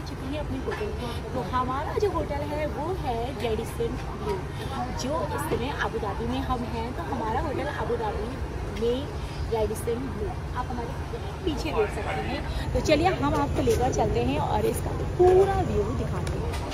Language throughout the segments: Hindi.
अपने होटल को। तो हमारा जो होटल है, वो है जेडिसन व्यू जो इस समय अबू धाबी में हम हैं। तो हमारा होटल अबू धाबी में जेडिसन व्यू आप हमारे पीछे देख सकते हैं। तो चलिए, हम आपको लेकर चलते हैं और इसका पूरा व्यू दिखाते हैं।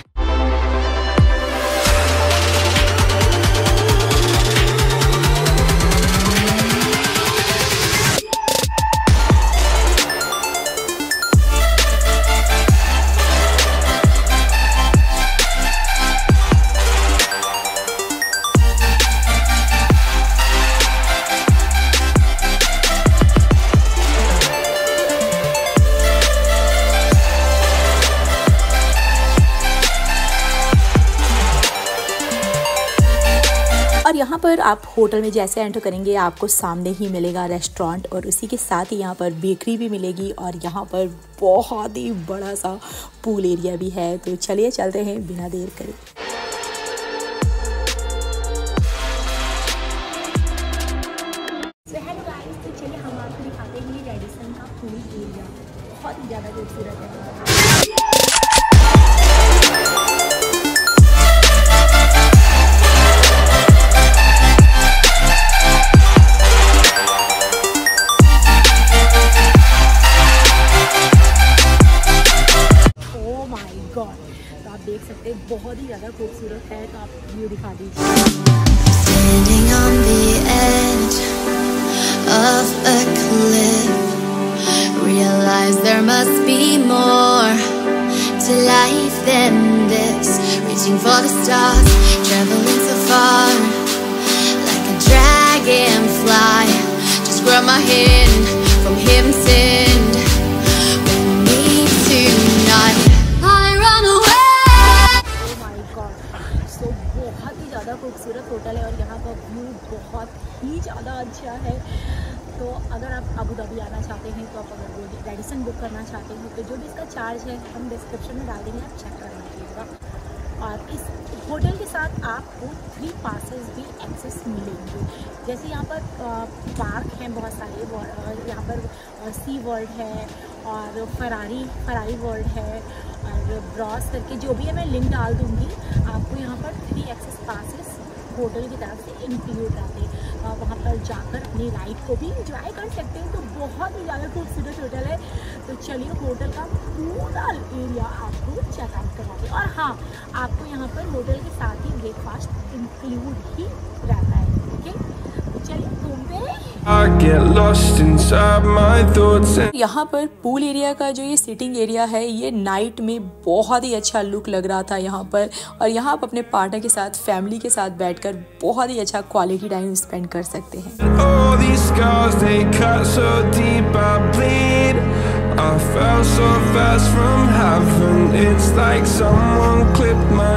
पर आप होटल में जैसे एंटर करेंगे, आपको सामने ही मिलेगा रेस्टोरेंट और उसी के साथ ही यहाँ पर बेकरी भी मिलेगी और यहाँ पर बहुत ही बड़ा सा पूल एरिया भी है। तो चलिए चलते हैं बिना देर करे। गॉड तो आप देख सकते हैं बहुत ही ज़्यादा खूबसूरत है तो आप व्यू दिखा दीजिए than this. Reaching for the stars, ही ज़्यादा अच्छा है। तो अगर आप अबू धाबी आना चाहते हैं तो आप अगर वो रेडिसन बुक करना चाहते हैं तो जो भी इसका चार्ज है, हम डिस्क्रिप्शन में डाल देंगे, आप चेक कर लीजिएगा। और इस होटल के साथ आपको थ्री पासेस भी एक्सेस मिलेंगे। जैसे यहाँ पर पार्क हैं बहुत सारे यहाँ पर सी वर्ल्ड है, और फरारी फरारी वर्ल्ड है, और ब्रॉस करके जो भी है, मैं लिंक डाल दूँगी। आपको यहाँ पर थ्री एक्सेस पासेस होटल की तरफ़ से इंक्लूड रहते हैं। वहाँ पर जाकर अपनी राइड को भी इंजॉय कर सकते हैं। तो बहुत ही ज़्यादा खूबसूरत होटल है। तो चलिए होटल का पूरा एरिया आपको चेकआउट कराते और हाँ आपको यहाँ पर होटल के साथ ही ब्रेकफास्ट इंक्लूड ही रहता है। ओके तो चलिए घूमते हैं I get lost inside my thoughts and यहाँ पर पूल एरिया का जो ये सिटिंग एरिया है ये नाइट में बहुत ही अच्छा लुक लग रहा था यहाँ पर और यहाँ आप अपने पार्टनर के साथ फैमिली के साथ बैठकर बहुत ही अच्छा क्वालिटी टाइम स्पेंड कर सकते हैं I. I fell so fast from heaven. It's like someone clipped my.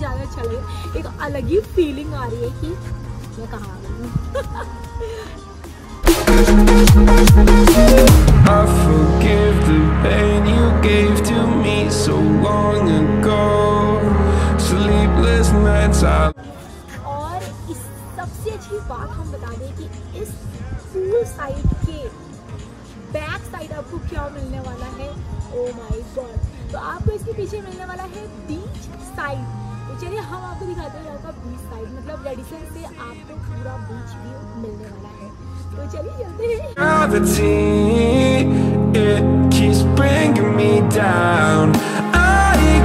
ज़्यादा अच्छा लगे। एक अलग ही फीलिंग आ रही है कि मैं कहाँ आ गई हूँ। और इस सबसे अच्छी बात हम बता दें कि इस पूल साइड के बैक साइड आपको क्या मिलने वाला है? ओ माय गॉड तो आपको इसके पीछे मिलने वाला है बीच साइड चलिए हम आपको दिखाते हैं यहाँ का बीच साइड मतलब रेडिसन से आपको पूरा बीच व्यू मिलने वाला है तो चलिए चलते हैं gravity it keeps bringing me down i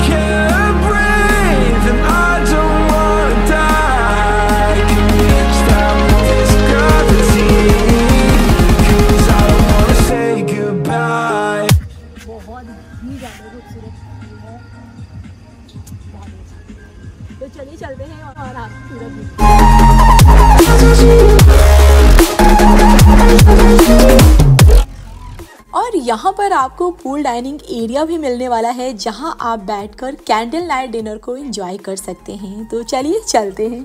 can't breathe and i don't wanna die stop this gravity 'Cause i don't wanna say goodbye बहुत ही ज़्यादा खूबसूरत तो चलिए चलते हैं और आप और यहाँ पर आपको पूल डाइनिंग एरिया भी मिलने वाला है जहाँ आप बैठकर कैंडल नाइट डिनर को एंजॉय कर सकते हैं। तो चलिए चलते हैं।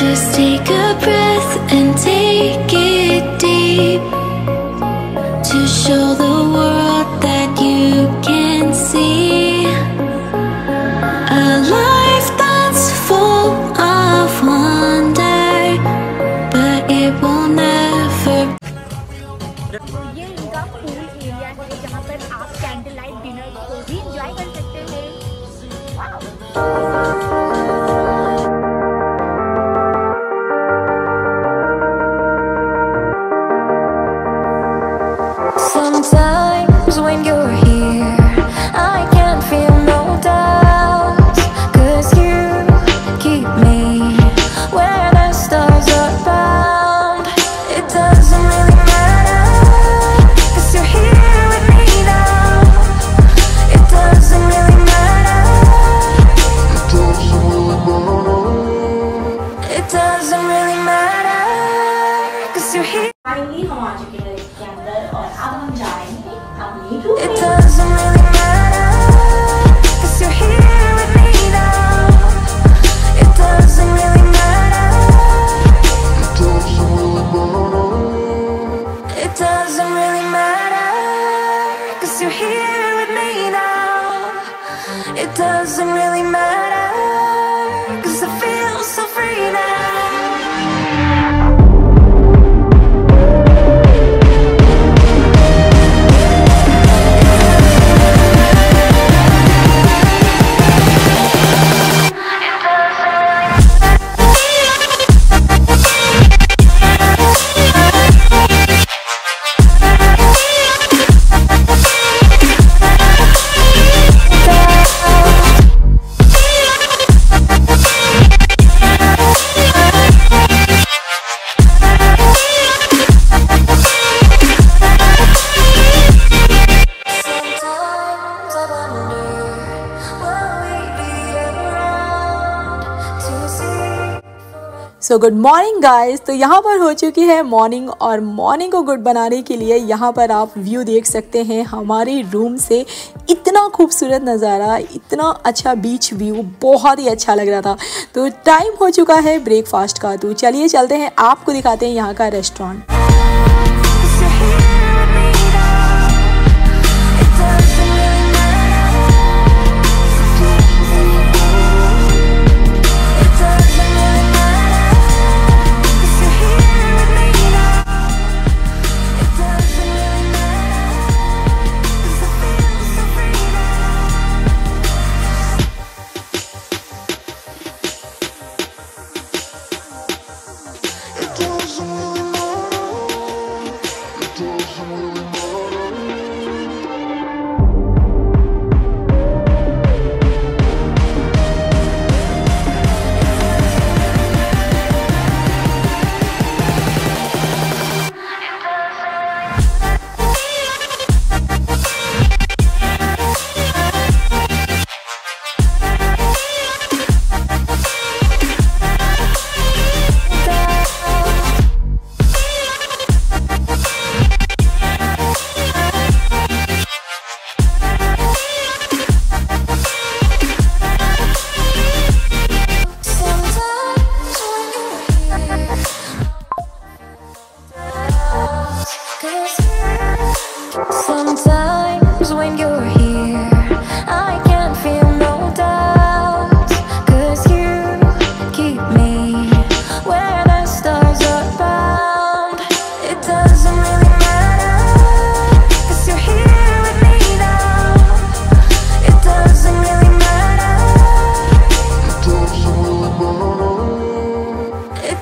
Just take a breath and take it deep. Bye. Here with me now. It doesn't really matter, so good morning guys तो यहाँ पर हो चुकी है मॉर्निंग और मॉर्निंग को गुड बनाने के लिए यहाँ पर आप व्यू देख सकते हैं हमारे रूम से इतना खूबसूरत नज़ारा, इतना अच्छा बीच व्यू बहुत ही अच्छा लग रहा था। तो टाइम हो चुका है ब्रेकफास्ट का। तो चलिए चलते हैं, आपको दिखाते हैं यहाँ का restaurant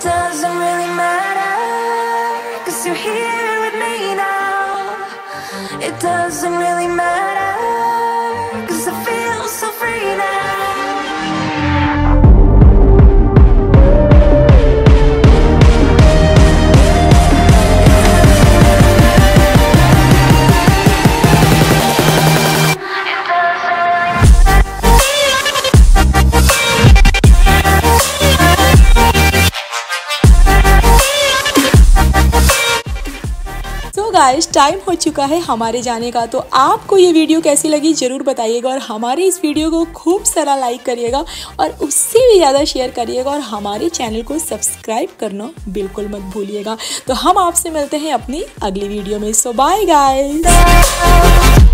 It doesn't really matter, cause you're here with me now. It doesn't really matter. Time हो चुका है हमारे जाने का तो आपको ये वीडियो कैसी लगी ज़रूर बताइएगा और हमारे इस वीडियो को खूब सारा लाइक करिएगा और उससे भी ज़्यादा शेयर करिएगा और हमारे चैनल को सब्सक्राइब करना बिल्कुल मत भूलिएगा। तो हम आपसे मिलते हैं अपनी अगली वीडियो में। सो बाय गाइस